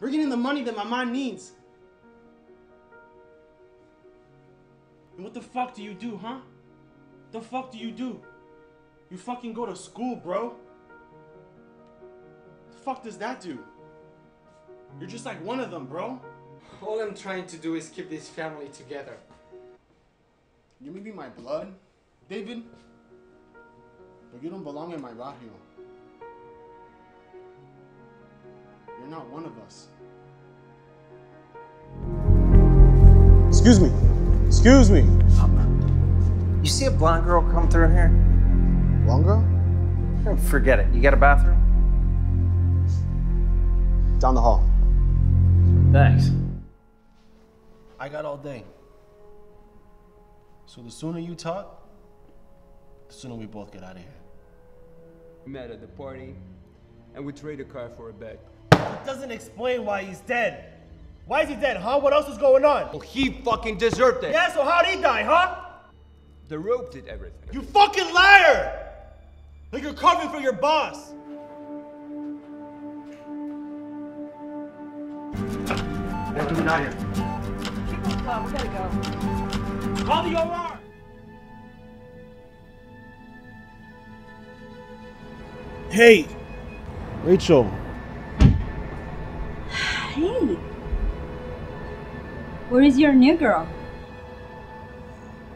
bringing in the money that my mom needs. And what the fuck do you do, huh? The fuck do you do? You fucking go to school, bro. The fuck does that do? You're just like one of them, bro. All I'm trying to do is keep this family together. You may be my blood, David, but you don't belong in my barrio. You're not one of us. Excuse me. Excuse me. You see a blonde girl come through here? Long girl? Forget it. You got a bathroom? Down the hall. Thanks. I got all day. So the sooner you talk, the sooner we both get out of here. We met at the party, and we traded a car for a bag. That doesn't explain why he's dead. Why is he dead, huh? What else is going on? Well, he fucking deserved it. Yeah, so how'd he die, huh? The rope did everything. You fucking liar! Like you're covering for your boss. What do we got here? Come we gotta go. Call the OR! Hey! Rachel. Hey! Where is your new girl?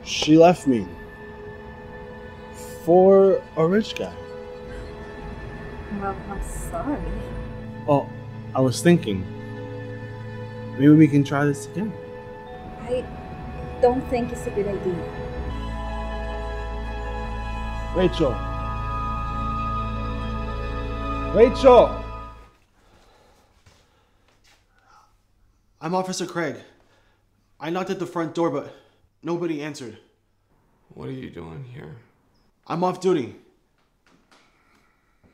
She left me. For a rich guy. Well, I'm sorry. Oh, I was thinking. Maybe we can try this again. I don't think it's a good idea. Rachel. Rachel! I'm Officer Craig. I knocked at the front door, but nobody answered. What are you doing here? I'm off duty.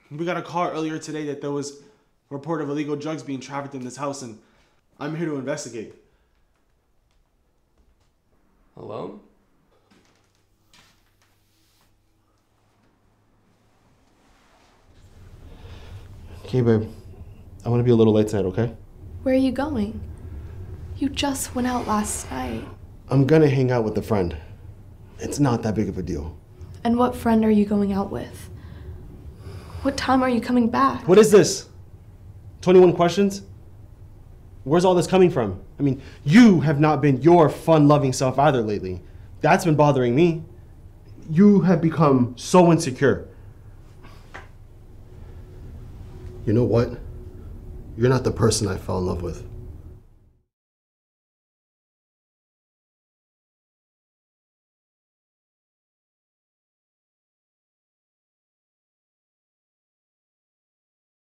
We got a call earlier today that there was a report of illegal drugs being trafficked in this house, and I'm here to investigate. Alone? Okay, babe. I want to be a little late tonight, okay? Where are you going? You just went out last night. I'm gonna hang out with a friend. It's not that big of a deal. And what friend are you going out with? What time are you coming back? What is this? 21 questions? Where's all this coming from? I mean, you have not been your fun loving self either lately. That's been bothering me. You have become so insecure. You know what? You're not the person I fell in love with.